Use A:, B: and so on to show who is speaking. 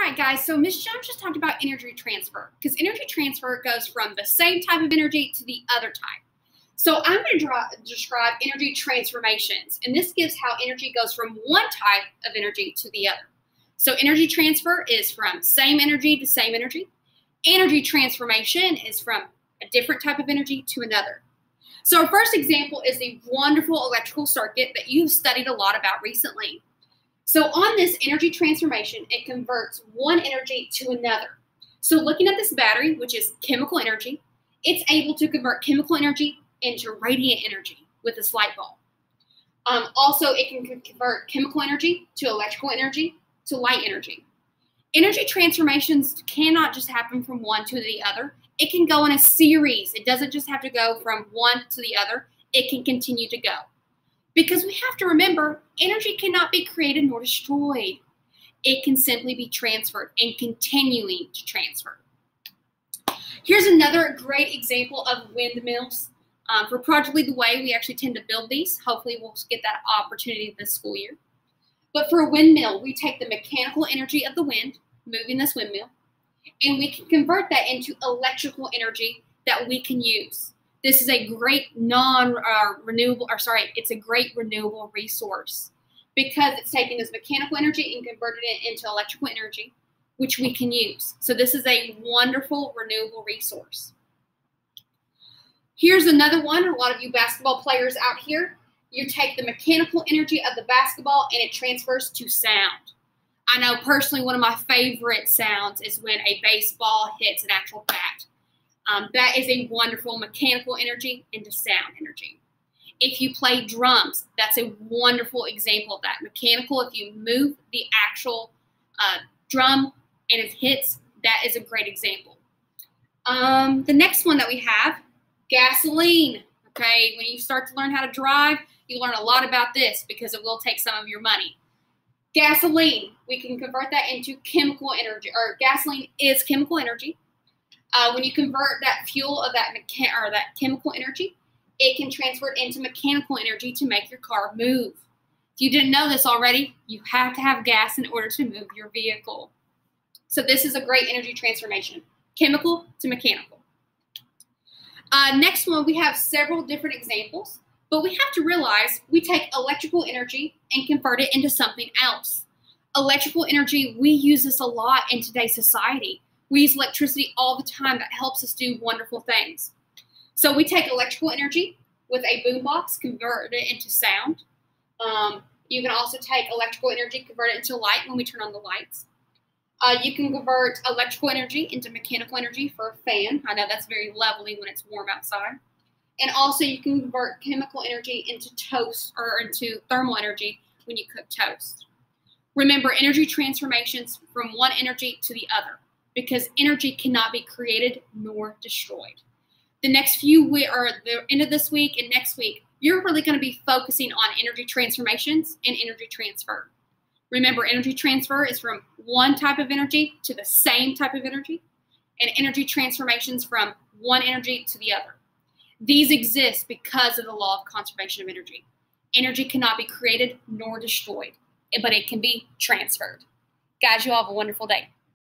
A: All right, guys, so Ms. Jones just talked about energy transfer because energy transfer goes from the same type of energy to the other type. So I'm going to draw, describe energy transformations, and this gives how energy goes from one type of energy to the other. So energy transfer is from same energy to same energy. Energy transformation is from a different type of energy to another. So our first example is the wonderful electrical circuit that you've studied a lot about recently. So on this energy transformation, it converts one energy to another. So looking at this battery, which is chemical energy, it's able to convert chemical energy into radiant energy with this light bulb. Um, also, it can convert chemical energy to electrical energy to light energy. Energy transformations cannot just happen from one to the other. It can go in a series. It doesn't just have to go from one to the other. It can continue to go. Because we have to remember energy cannot be created nor destroyed. It can simply be transferred and continuing to transfer. Here's another great example of windmills. Um, for Project Lead the Way, we actually tend to build these. Hopefully, we'll get that opportunity this school year. But for a windmill, we take the mechanical energy of the wind, moving this windmill, and we can convert that into electrical energy that we can use. This is a great non-renewable, uh, or sorry, it's a great renewable resource because it's taking this mechanical energy and converting it into electrical energy, which we can use. So this is a wonderful renewable resource. Here's another one. A lot of you basketball players out here, you take the mechanical energy of the basketball and it transfers to sound. I know personally one of my favorite sounds is when a baseball hits an actual bat. Um, that is a wonderful mechanical energy into sound energy. If you play drums, that's a wonderful example of that. Mechanical, if you move the actual uh, drum and it hits, that is a great example. Um, the next one that we have, gasoline. Okay, when you start to learn how to drive, you learn a lot about this because it will take some of your money. Gasoline, we can convert that into chemical energy, or gasoline is chemical energy. Uh, when you convert that fuel of that or that chemical energy, it can transfer into mechanical energy to make your car move. If you didn't know this already, you have to have gas in order to move your vehicle. So this is a great energy transformation, chemical to mechanical. Uh, next one, we have several different examples, but we have to realize we take electrical energy and convert it into something else. Electrical energy, we use this a lot in today's society. We use electricity all the time that helps us do wonderful things. So we take electrical energy with a boombox, convert it into sound. Um, you can also take electrical energy, convert it into light when we turn on the lights. Uh, you can convert electrical energy into mechanical energy for a fan. I know that's very lovely when it's warm outside. And also, you can convert chemical energy into toast or into thermal energy when you cook toast. Remember, energy transformations from one energy to the other because energy cannot be created nor destroyed. The next few we or the end of this week and next week, you're really going to be focusing on energy transformations and energy transfer. Remember, energy transfer is from one type of energy to the same type of energy, and energy transformations from one energy to the other. These exist because of the law of conservation of energy. Energy cannot be created nor destroyed, but it can be transferred. Guys, you all have a wonderful day.